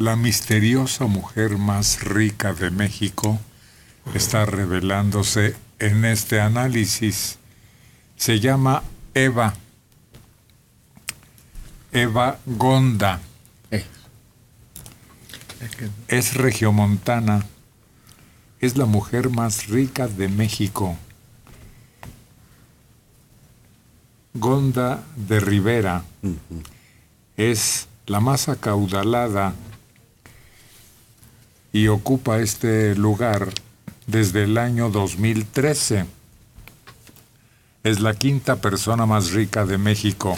la misteriosa mujer más rica de México está revelándose en este análisis. Se llama Eva. Eva Gonda. Es regiomontana. Es la mujer más rica de México. Gonda de Rivera es la más acaudalada y ocupa este lugar desde el año 2013. Es la quinta persona más rica de México.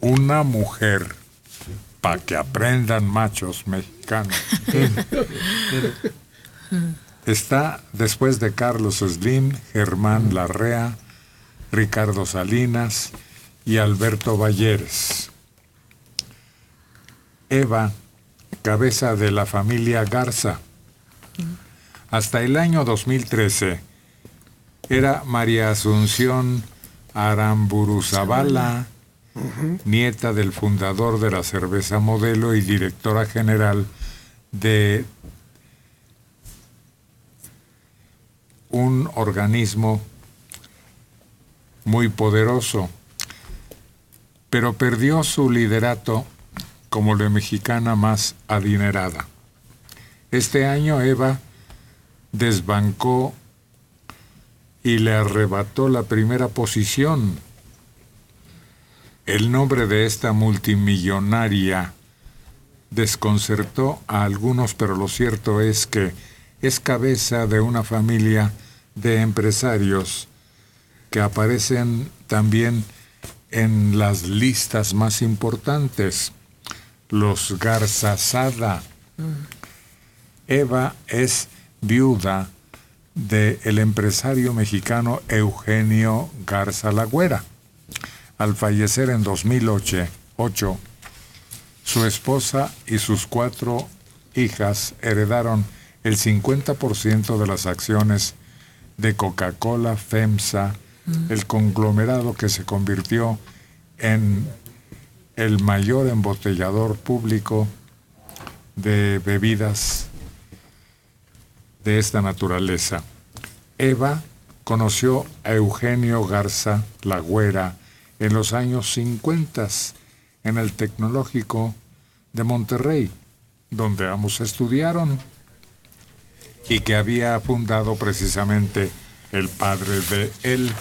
Una mujer. Para que aprendan machos mexicanos. Está después de Carlos Slim, Germán Larrea, Ricardo Salinas y Alberto Valleres. Eva, cabeza de la familia Garza. Hasta el año 2013 era María Asunción Aramburuzabala, nieta del fundador de la cerveza modelo y directora general de un organismo muy poderoso, pero perdió su liderato como la mexicana más adinerada. Este año Eva desbancó y le arrebató la primera posición. El nombre de esta multimillonaria desconcertó a algunos, pero lo cierto es que es cabeza de una familia de empresarios que aparecen también en las listas más importantes. Los Garza Sada. Eva es viuda del empresario mexicano Eugenio Garza Lagüera. Al fallecer en 2008, su esposa y sus cuatro hijas heredaron el 50% de las acciones de Coca-Cola, FEMSA, el conglomerado que se convirtió en el mayor embotellador público de bebidas de esta naturaleza. Eva conoció a Eugenio Garza Lagüera en los años 50 en el Tecnológico de Monterrey, donde ambos estudiaron y que había fundado precisamente el padre de él.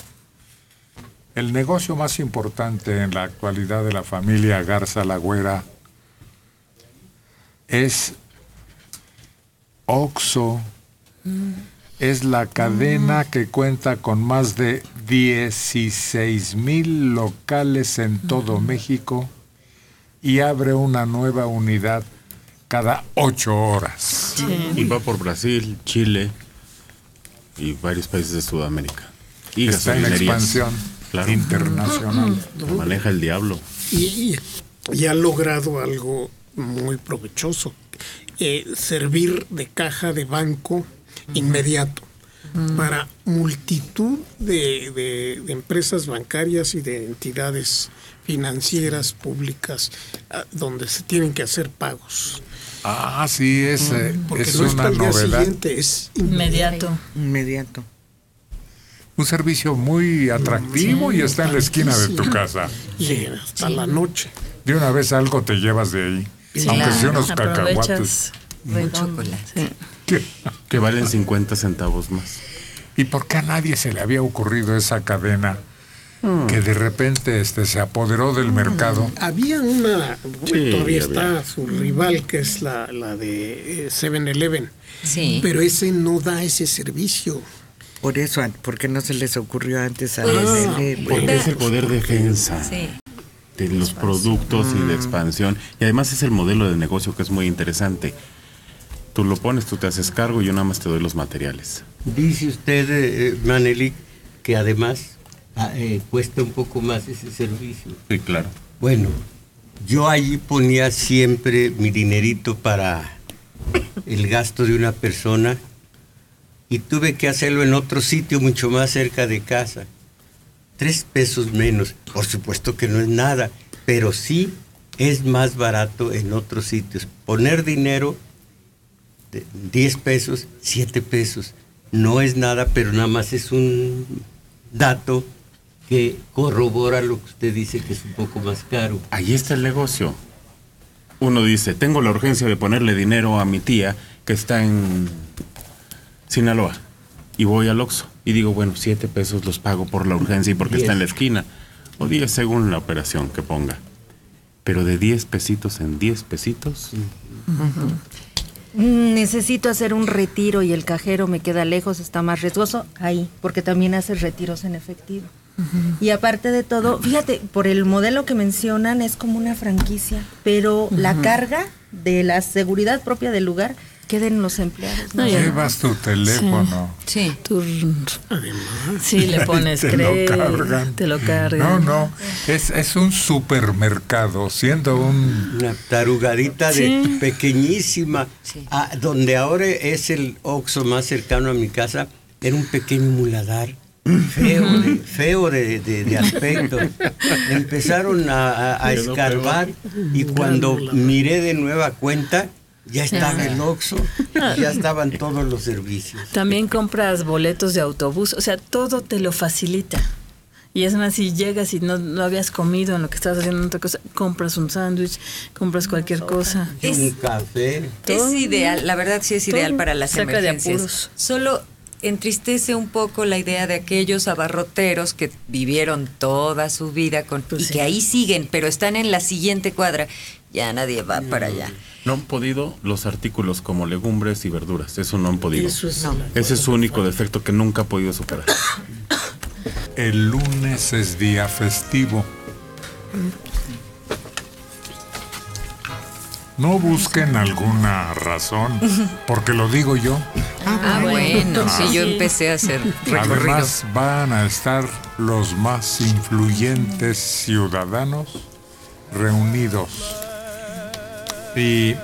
El negocio más importante en la actualidad de la familia Garza Lagüera es Oxo. Es la cadena que cuenta con más de 16 mil locales en todo México y abre una nueva unidad cada ocho horas. Y va por Brasil, Chile y varios países de Sudamérica. Y Está en expansión internacional. Maneja el diablo. Y, y, ha logrado algo muy provechoso. Eh, servir de caja de banco inmediato para multitud de, de, empresas bancarias y de entidades financieras públicas ah, donde se tienen que hacer pagos. Ah, sí, es, eh, Porque es no es una para el día novedad. siguiente, es Inmediato. Inmediato. Un servicio muy atractivo y está en la esquina de tu casa. y hasta la noche. De una vez algo te llevas de ahí. aunque sea unos cacahuates. Sí. ¿Qué? Que valen 50 centavos más. ¿Y por qué a nadie se le había ocurrido esa cadena que de repente este, se apoderó del mercado? Había una, Sí, todavía había. está su rival, que es la, la de eh, 7-Eleven, Sí. pero ese no da ese servicio. Por eso, ¿por qué no se les ocurrió antes a Ah? Porque es el poder defensa Sí. de los productos y de expansión. Y además es el modelo de negocio que es muy interesante. Tú lo pones, tú te haces cargo y yo nada más te doy los materiales. Dice usted, eh, eh, Manelik, que además ah, eh, cuesta un poco más ese servicio. Sí, claro. Bueno, yo allí ponía siempre mi dinerito para el gasto de una persona y tuve que hacerlo en otro sitio mucho más cerca de casa. Tres pesos menos. Por supuesto que no es nada, pero sí es más barato en otros sitios. Poner dinero, 10 pesos, 7 pesos, no es nada, pero nada más es un dato que corrobora lo que usted dice que es un poco más caro. Ahí está el negocio. Uno dice, tengo la urgencia de ponerle dinero a mi tía que está en Sinaloa. Y voy al Oxxo. Y digo, bueno, siete pesos los pago por la urgencia y porque está en la esquina. O diez según la operación que ponga. Pero de diez pesitos en diez pesitos. Necesito hacer un retiro y el cajero me queda lejos, está más riesgoso ahí, porque también hace retiros en efectivo. Y aparte de todo, fíjate, por el modelo que mencionan es como una franquicia, pero la carga de la seguridad propia del lugar queda en los empleados. Llevas tu teléfono. Sí. Tú, Sí, le pones Te lo cargan. te lo cargan. No, no, es, es un supermercado, siendo un... Una tarugadita de Sí. pequeñísima, Sí. Ah, donde ahora es el Oxxo más cercano a mi casa, era un pequeño muladar. Feo, de, feo de, de- de aspecto. Empezaron a, a- a escarbar y cuando miré de nueva cuenta, ya estaba el Oxxo, ya estaban todos los servicios. También compras boletos de autobús, o sea, todo te lo facilita. Y es más, si llegas y no, no habías comido en lo que estabas haciendo otra cosa, compras un sándwich, compras cualquier cosa. Es- Un café. Es ideal, la verdad sí es ideal para las saca de emergencias. apuros. Solo entristece un poco la idea de aquellos abarroteros que vivieron toda su vida con Pues y sí. que ahí siguen, pero están en la siguiente cuadra. Ya nadie va para allá. No han podido los artículos como legumbres y verduras. Eso no han podido. eso es No. Ese es su único defecto que nunca ha podido superar. El lunes es día festivo. No busquen alguna razón, porque lo digo yo. Ah, bueno, sí, yo Sí. empecé a hacer recorrido. Además van a estar los más influyentes ciudadanos reunidos. Y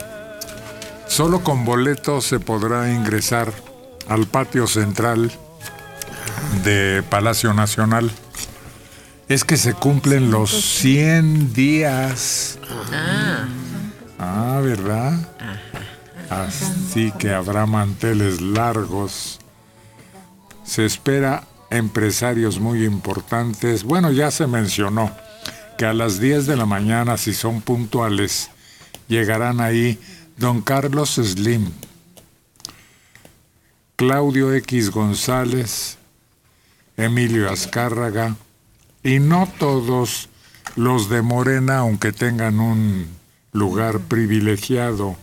solo con boleto se podrá ingresar al patio central de Palacio Nacional. Es que se cumplen los 100 días. Ah, ¿verdad? Así que habrá manteles largos. Se espera empresarios muy importantes. Bueno, ya se mencionó que a las 10 de la mañana, si son puntuales, llegarán ahí don Carlos Slim, Claudio X González, Emilio Azcárraga, y no todos los de Morena, aunque tengan un lugar privilegiado.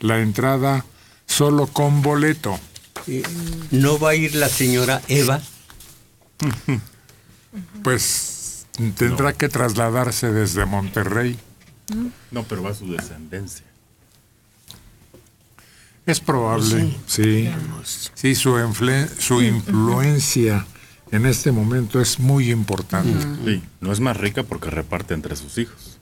La entrada solo con boleto. ¿No va a ir la señora Eva? Pues tendrá que trasladarse desde Monterrey. No, pero va su descendencia. Es probable, sí. Sí, su, su influencia en este momento es muy importante. Sí, no es más rica porque reparte entre sus hijos.